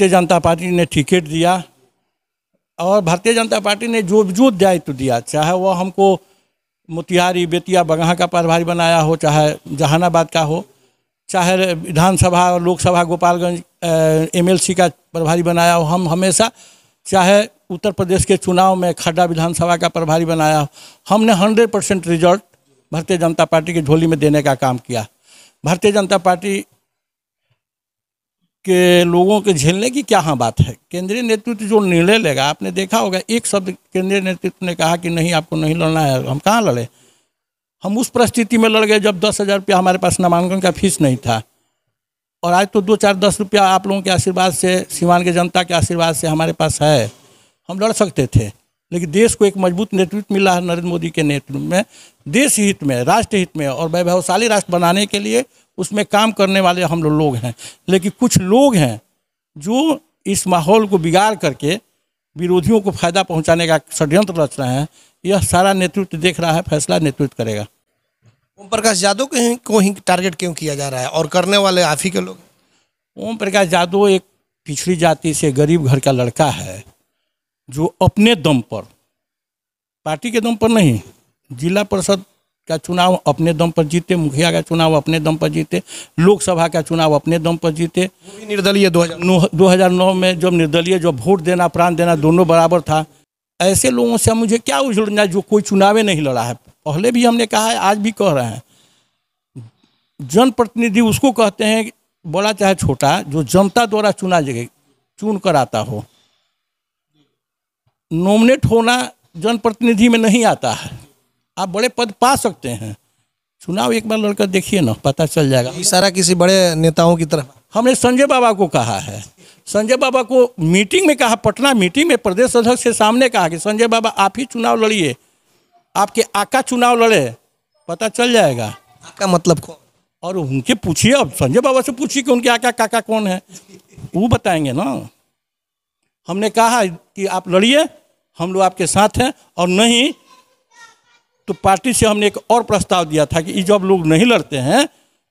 Bharatiya Janata party ने ticket दिया और भारतीय जनता पार्टी ने जो जो दायित्व दिया, चाहे वह हमको मोतिहारी, बेतिया, बगहा का प्रभारी बनाया हो, चाहे जहानाबाद का हो, चाहे विधानसभा और लोकसभा, गोपालगंज एमएलसी का प्रभारी बनाया हो, हम हमेशा चाहे उत्तर प्रदेश के चुनाव में खड्डा विधानसभा का प्रभारी बनाया हो, हमने hundred percent result Bharatiya Janata party की झोली में देने का काम किया। भारतीय जनता पार्टी के लोगों के झेलने की क्या हाँ बात है? केंद्रीय नेतृत्व जो निर्णय लेगा, आपने देखा होगा, एक शब्द केंद्रीय नेतृत्व ने कहा कि नहीं, आपको नहीं लड़ना है, हम कहाँ लड़े? हम उस परिस्थिति में लड़ गए जब दस हज़ार रुपया हमारे पास नामांकन का फ़ीस नहीं था। और आज तो दो चार दस रुपया आप लोगों के आशीर्वाद से सीमान के जनता के आशीर्वाद से हमारे पास है। हम लड़ सकते थे, लेकिन देश को एक मज़बूत नेतृत्व मिला है नरेंद्र मोदी के नेतृत्व में, देश हित में, राष्ट्र हित में और वैभवशाली राष्ट्र बनाने के लिए उसमें काम करने वाले हम लोग लोग हैं। लेकिन कुछ लोग हैं जो इस माहौल को बिगाड़ करके विरोधियों को फ़ायदा पहुँचाने का षड्यंत्र रच रहे हैं। यह सारा नेतृत्व देख रहा है फैसला नेतृत्व करेगा। ओम प्रकाश यादव को ही को ही टारगेट क्यों किया जा रहा है? और करने वाले आप ही के लोग? ओम प्रकाश यादव एक पिछड़ी जाति से गरीब घर का लड़का है जो अपने दम पर पार्टी के दम पर नहीं जिला परिषद का चुनाव अपने दम पर जीते मुखिया का चुनाव अपने दम पर जीते लोकसभा का चुनाव अपने दम पर जीते। निर्दलीय दो हज़ार दो हज़ार नौ में जब निर्दलीय जब वोट देना प्राण देना दोनों बराबर था ऐसे लोगों से मुझे क्या उजड़ना जो कोई चुनावे नहीं लड़ा है? पहले भी हमने कहा है आज भी कह रहे हैं। जनप्रतिनिधि उसको कहते हैं बड़ा चाहे छोटा जो जनता द्वारा चुना जगह चुन कर आता हो। नॉमिनेट होना जनप्रतिनिधि में नहीं आता है। आप बड़े पद पा सकते हैं। चुनाव एक बार लड़कर देखिए ना पता चल जाएगा। इशारा किसी बड़े नेताओं की तरफ़ हमने संजय बाबा को कहा है। संजय बाबा को मीटिंग में कहा पटना मीटिंग में प्रदेश अध्यक्ष के सामने कहा कि संजय बाबा आप ही चुनाव लड़िए। आपके आका चुनाव लड़े पता चल जाएगा। आपका मतलब कौन? और उनके पूछिए अब संजय बाबा से पूछिए कि उनके आका काका कौन है। वो बताएँगे ना। हमने कहा कि आप लड़िए हम लोग आपके साथ हैं और नहीं तो पार्टी से हमने एक और प्रस्ताव दिया था कि जब लोग नहीं लड़ते हैं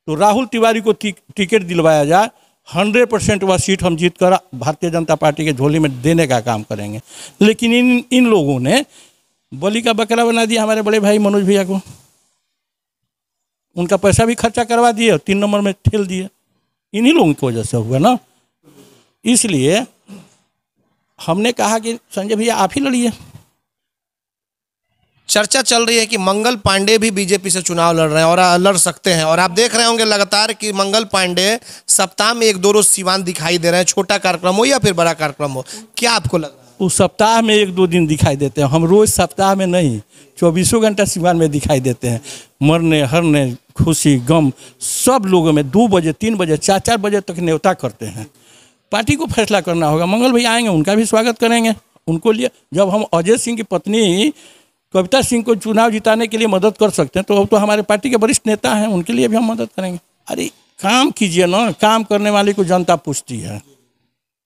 तो राहुल तिवारी को टिक- टिकट दिलवाया जाए। हंड्रेड परसेंट वह सीट हम जीत कर भारतीय जनता पार्टी के झोली में देने का काम करेंगे। लेकिन इन इन लोगों ने बलि का बकरा बना दिया हमारे बड़े भाई मनोज भैया को। उनका पैसा भी खर्चा करवा दिए तीन नंबर में ठेल दिए। इन्हीं लोगों की वजह से हुआ ना। इसलिए हमने कहा कि संजय भैया आप ही लड़िए। चर्चा चल रही है कि मंगल पांडे भी बीजेपी से चुनाव लड़ रहे हैं और लड़ सकते हैं। और आप देख रहे होंगे लगातार कि मंगल पांडे सप्ताह में एक दो रोज सिवान दिखाई दे रहे हैं, छोटा कार्यक्रम हो या फिर बड़ा कार्यक्रम हो। क्या आपको लग रहा है? उस सप्ताह में एक दो दिन दिखाई देते हैं। हम रोज सप्ताह में नहीं, चौबीसों घंटा सिवान में दिखाई देते हैं। मरने, हरने, खुशी, गम, सब लोगों में दो बजे, तीन बजे, चार चार बजे तक न्योता करते हैं। पार्टी को फैसला करना होगा। मंगल भाई आएँगे, उनका भी स्वागत करेंगे। उनको लिए, जब हम अजय सिंह की पत्नी कविता सिंह को चुनाव जिताने के लिए मदद कर सकते हैं तो अब तो हमारे पार्टी के वरिष्ठ नेता हैं, उनके लिए भी हम मदद करेंगे। अरे, काम कीजिए ना, काम करने वाले को जनता पूछती है।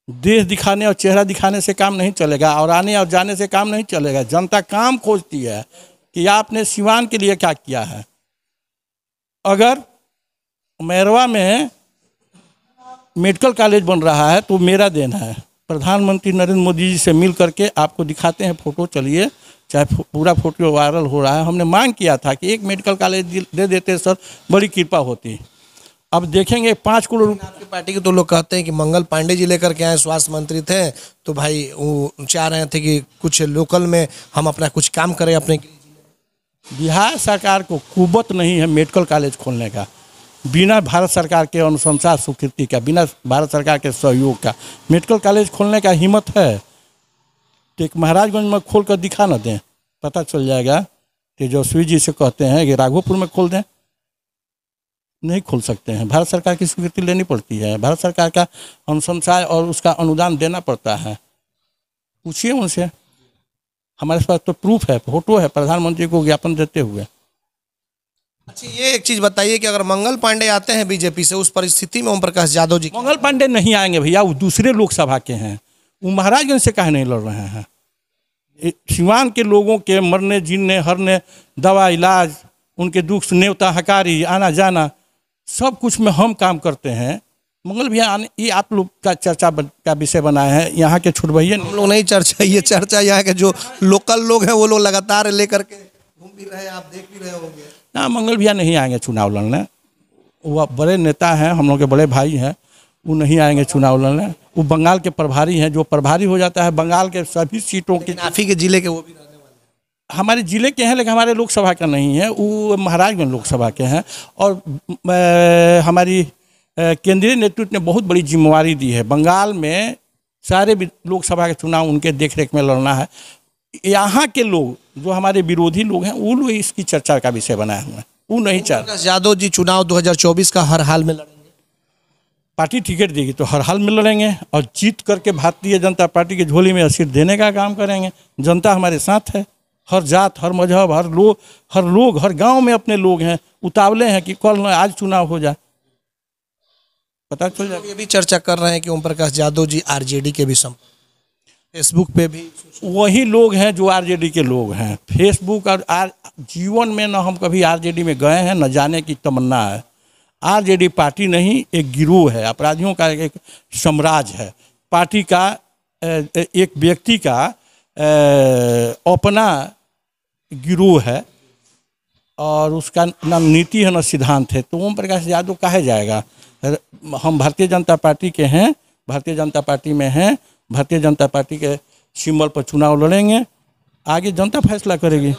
देश दिखाने और चेहरा दिखाने से काम नहीं चलेगा, और आने और जाने से काम नहीं चलेगा। जनता काम खोजती है कि आपने सिवान के लिए क्या किया है। अगर मैरवा में मेडिकल कॉलेज बन रहा है तो मेरा देन है। प्रधानमंत्री नरेंद्र मोदी जी से मिल करके आपको दिखाते हैं, फ़ोटो चलिए। चाहे पूरा फ़ोटो वायरल हो रहा है हमने मांग किया था कि एक मेडिकल कॉलेज दे- देते सर बड़ी कृपा होती अब देखेंगे पाँच करोड़ रुपये आपकी पार्टी के तो लोग कहते हैं कि मंगल पांडे जी लेकर के आए स्वास्थ्य मंत्री थे तो भाई वो चाह रहे थे कि कुछ लोकल में हम अपना कुछ काम करें अपने बिहार सरकार को कुबत नहीं है मेडिकल कॉलेज खोलने का। बिना भारत सरकार के अनुशंसा स्वीकृति का बिना भारत सरकार के सहयोग का मेडिकल कॉलेज खोलने का हिम्मत है। तो एक महाराजगंज में खोल कर दिखा ना दें। पता चल जाएगा कि जोशवी जी से कहते हैं कि राघोपुर में खोल दें। नहीं खोल सकते हैं। भारत सरकार की स्वीकृति लेनी पड़ती है। भारत सरकार का अनुशंसा और उसका अनुदान देना पड़ता है। पूछिए उनसे। हमारे पास तो प्रूफ है फ़ोटो है प्रधानमंत्री को ज्ञापन देते हुए। अच्छा ये एक चीज़ बताइए कि अगर मंगल पांडे आते हैं बीजेपी से उस परिस्थिति में ओम प्रकाश यादव जी मंगल पांडे नहीं आएँगे भैया वो दूसरे लोकसभा के हैं। वो महाराजगंज से काहे नहीं लड़ रहे हैं। सिवान के लोगों के मरने जीने हरने दवा इलाज उनके दुख न्योता हकारी आना जाना सब कुछ में हम काम करते हैं। मंगल भैया ये आप लोग का चर्चा बन- का विषय बनाए हैं। यहाँ के छुटभैया हम लोग नहीं चर्चा ये चर्चा यहाँ के जो लोकल लोग हैं वो लोग लगातार लेकर के घूम भी रहे आप देख भी रहे होंगे। ना मंगल भैया नहीं आएँगे चुनाव लड़ने। वो बड़े नेता हैं हम लोग के बड़े भाई हैं। वो नहीं आएँगे चुनाव लड़ने। वो बंगाल के प्रभारी हैं जो प्रभारी हो जाता है बंगाल के सभी सीटों की ही के ज़िले के वो भी रहने वाले हमारे ज़िले के हैं लेकिन हमारे लोकसभा का नहीं है। वो महाराजगंज लोकसभा के हैं। और हमारी केंद्रीय नेतृत्व ने बहुत बड़ी जिम्मेवारी दी है। बंगाल में सारे लोकसभा के चुनाव उनके देख रेख में लड़ना है। यहाँ के लोग जो हमारे विरोधी लोग हैं वो लोग इसकी चर्चा का विषय बनाए हुए हैं। वो नहीं चाह यादव जी चुनाव 2024 का हर हाल में लड़ेंगे पार्टी टिकट देगी तो हर हाल में लड़ेंगे और जीत करके भारतीय जनता पार्टी की झोली में असीर देने का काम करेंगे। जनता हमारे साथ है। हर जात हर मज़हब हर लोग हर लोग हर गाँव में अपने लोग हैं। उतावले हैं कि कल आज चुनाव हो जाए। पता चल जाए। ये भी चर्चा कर रहे हैं कि ओम प्रकाश यादव जी आरजेडी के भी संपर्क फेसबुक पे भी वही लोग हैं जो आरजेडी के लोग हैं। फेसबुक और आर जीवन में न हम कभी आरजेडी में गए हैं न जाने की तमन्ना है। आरजेडी पार्टी नहीं, एक गिरोह है, अपराधियों का एक साम्राज्य है। पार्टी का एक व्यक्ति का अपना गिरोह है और उसका ना नीति है ना सिद्धांत है तो ओम प्रकाश यादव कहे जाएगा? हम भारतीय जनता पार्टी के हैं, भारतीय जनता पार्टी में हैं, भारतीय जनता पार्टी के सिंबल पर चुनाव लड़ेंगे, आगे जनता फैसला करेगी।